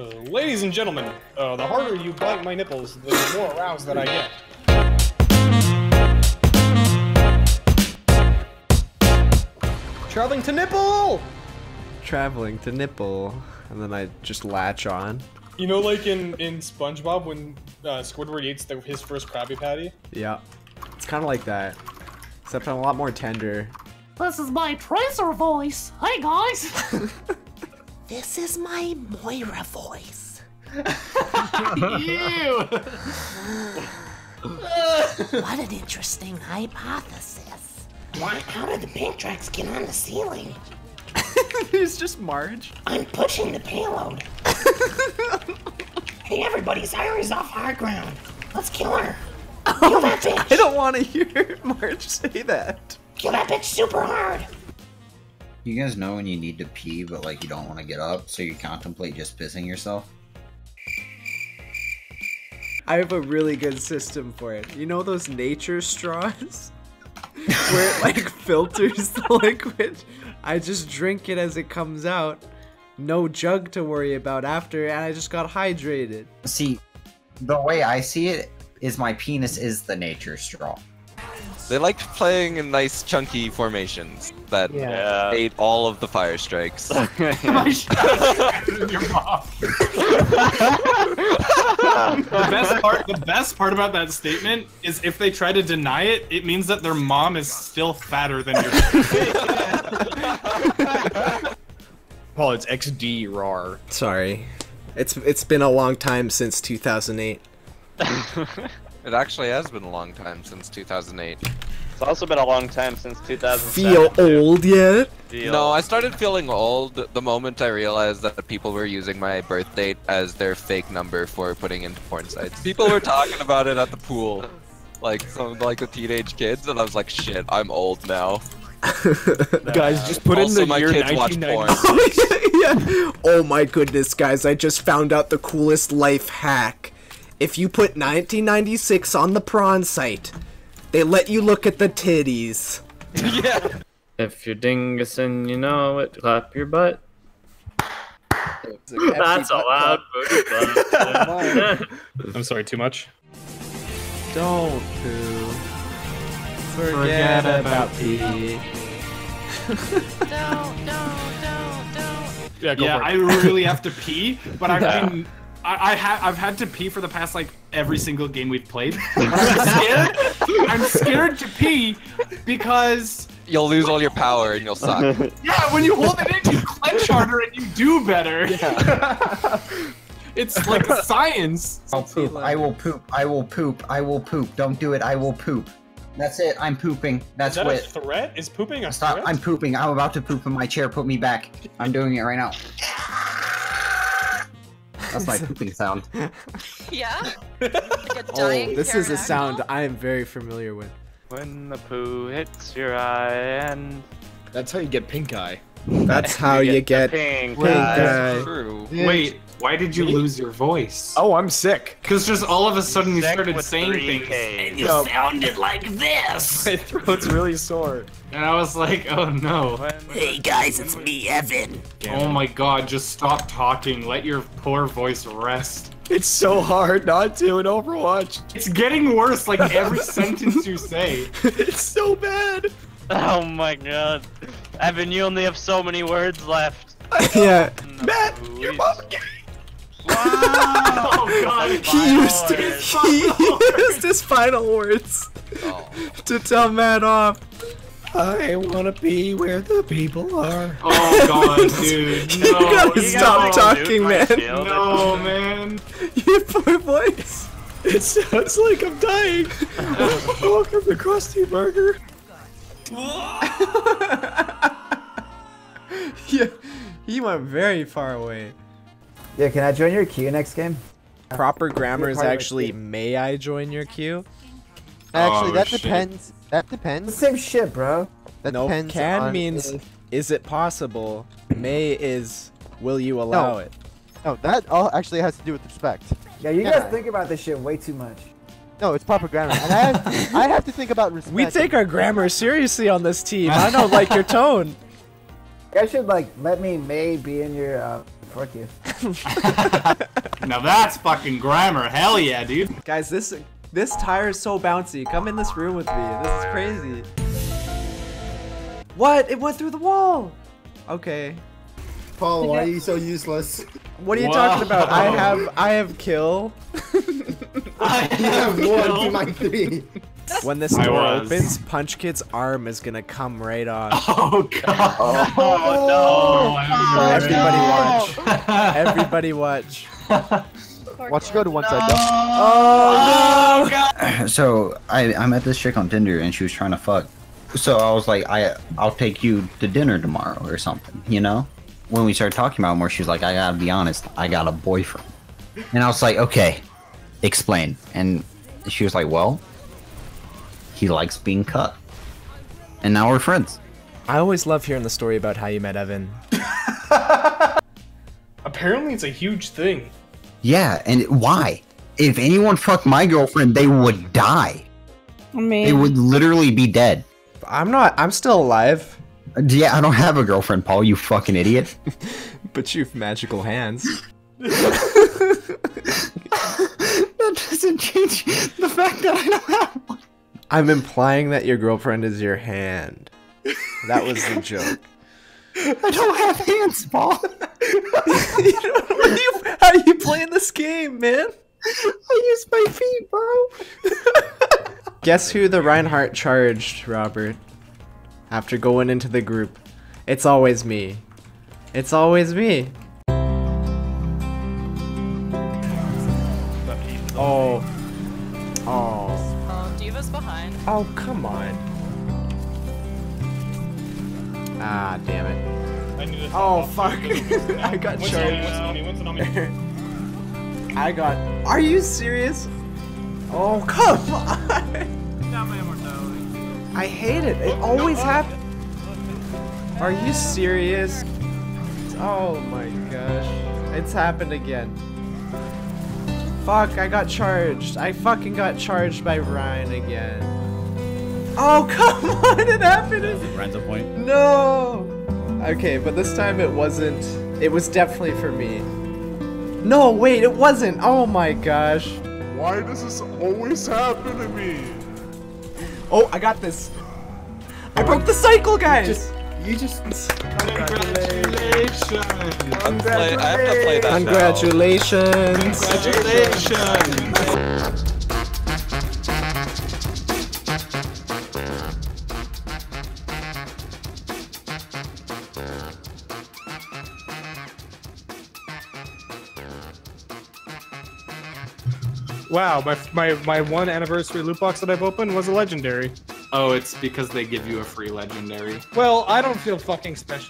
Uh, ladies and gentlemen, uh, the harder you bite my nipples, the more aroused that I get. Traveling to nipple! Traveling to nipple, and then I just latch on. You know, like in, in SpongeBob when uh, Squidward eats the, his first Krabby Patty? Yeah. It's kind of like that. Except I'm a lot more tender. This is my Tracer voice. Hey guys. This is my Moira voice. Ew. What an interesting hypothesis. Why, how did the paint tracks get on the ceiling? He's just Marge. I'm pushing the payload. hey, everybody, Zarya's off high ground. Let's kill her. Kill that bitch. I don't want to hear Marge say that. Kill that bitch super hard. You guys know when you need to pee, but like you don't want to get up, so you contemplate just pissing yourself? I have a really good system for it. You know those nature straws? Where it like filters the liquid? I just drink it as it comes out. No jug to worry about after, and I just got hydrated. See, the way I see it is my penis is the nature straw. They liked playing in nice chunky formations that Yeah. ate all of the fire strikes. The best part, the best part about that statement is if they try to deny it, it means that their mom is still fatter than your. Paul, it's XD RAR. Sorry. It's it's been a long time since 2008. it actually has been a long time since 2008. It's also been a long time since 2007. Feel old yet? Feel- No, I started feeling old the moment I realized that people were using my birth date as their fake number for putting into porn sites. People were talking about it at the pool, like some like the teenage kids, and I was like, "Shit, I'm old now." Guys, just put also, in the my year kids watch porn. yeah. Oh my goodness, guys! I just found out the coolest life hack. If you put 1996 on the prawn site, they let you look at the titties. yeah. If you're dingusing, you know it. Clap your butt. That's a loud booty clap. I'm sorry, too much. Don't poo. Forget, about pee. Don't, don't, don't, don't. Yeah, go Yeah, for it. I really have to pee, but I've been. I, I ha- I've had to pee for the past like every single game we've played. I'm scared. I'm scared to pee because You'll lose all your power and you'll suck. yeah, when you hold it in, you clench harder and you do better. it's like science. I'll poop. I will poop. I will poop. I will poop. Don't do it. I will poop. That's it. I'm pooping. That's Is that a threat? Is pooping a Stop. threat? I'm pooping. I'm about to poop in my chair. Put me back. I'm doing it right now. That's my pooping sound. Yeah? Like a oh, dying Oh, this is a sound I am very familiar with. when the poo hits your eye and That's how you get pink eye. That's how you get pink pink eye. eye. True. Wait, why did you lose your voice? Oh, I'm sick. Because just all of a sudden you started saying three things, Ks. You sounded like this. My throat's really sore. and I was like, oh no. Hey guys, it's me, Evan. Oh my god, just stop talking. Let your poor voice rest. It's so hard not to in Overwatch. It's getting worse like every sentence you say. It's so bad. Oh my god. Evan, you only have so many words left. yeah. Matt, your mom gay. Oh god. He used, Final he used his final words Oh. to tell Matt off. I wanna be where the people are. Oh god, dude. No. you gotta You stop gotta talking, man. No, man. Your poor voice. It sounds like I'm dying. Welcome to Krusty Burger. Yeah, he went very far away. Yeah, can I join your queue next game? Proper grammar is part of my actually, may I join your queue? Actually, Oh, that shit. depends. That The depends. same shit, bro. That no, depends can on means if- is it possible? May is will you allow No. it? no, that all actually has to do with respect. Yeah, you Yeah. guys think about this shit way too much. No, it's proper grammar, and I have, I have to think about respect. We take our grammar seriously on this team. I don't like your tone. You guys should like let me may be in your uh, Fuck you. Now that's fucking grammar. Hell yeah, dude. Guys, this this tire is so bouncy. Come in this room with me. This is crazy. What? It went through the wall. Okay. Paul, why are you so useless? What are you talking about? I have I have kill. I have one, you might three. When this I door was. opens, Punch Kid's arm is gonna come right off. Oh god. Oh, no. Oh, everybody watch. Everybody watch. Watch you go to one side though. Oh no! Oh, so I I met this chick on Tinder and she was trying to fuck. So I was like, I I'll take you to dinner tomorrow or something, you know. When we started talking about it more, she was like, I gotta be honest, I got a boyfriend. And I was like, okay, explain. And she was like, well, he likes being cut. And now we're friends. I always love hearing the story about how you met Evan. Apparently, it's a huge thing. Yeah, and why? If anyone fucked my girlfriend, they would die. I mean, They would literally be dead. I'm not. I'm still alive. Uh, yeah, I don't have a girlfriend, Paul. You fucking idiot. But you've magical hands. that doesn't change the fact that I don't have one. I'm implying that your girlfriend is your hand. That was the joke. I don't have hands, Paul. You are you- how are you playing this game, man? I use my feet, bro. Guess who the Reinhardt charged, Robert? After going into the group. It's always me. It's always me. Oh, come on. Ah, damn it. I need to Oh, fuck. I got What's charged. What's on me? What's on me? I got. Are you serious? Oh, come on. I hate it. It always happens. Are you serious? Oh my gosh. It's happened again. Fuck, I got charged. I fucking got charged by Ryan again. Oh, come on, it happened. Ryan's a point. No! Okay, but this time it wasn't. It was definitely for me. No, wait, it wasn't. Oh my gosh. Why does this always happen to me? Oh, I got this. I broke the cycle, guys. You just. Congratulations. Play- I have to play that now. Congratulations. Congratulations. Wow, my, my my one anniversary loot box that I've opened was a legendary. Oh, it's because they give you a free legendary. Well, I don't feel fucking special.